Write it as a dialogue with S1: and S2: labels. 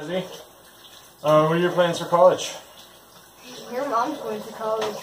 S1: Uh, what are your plans for college?
S2: Your mom's going to college.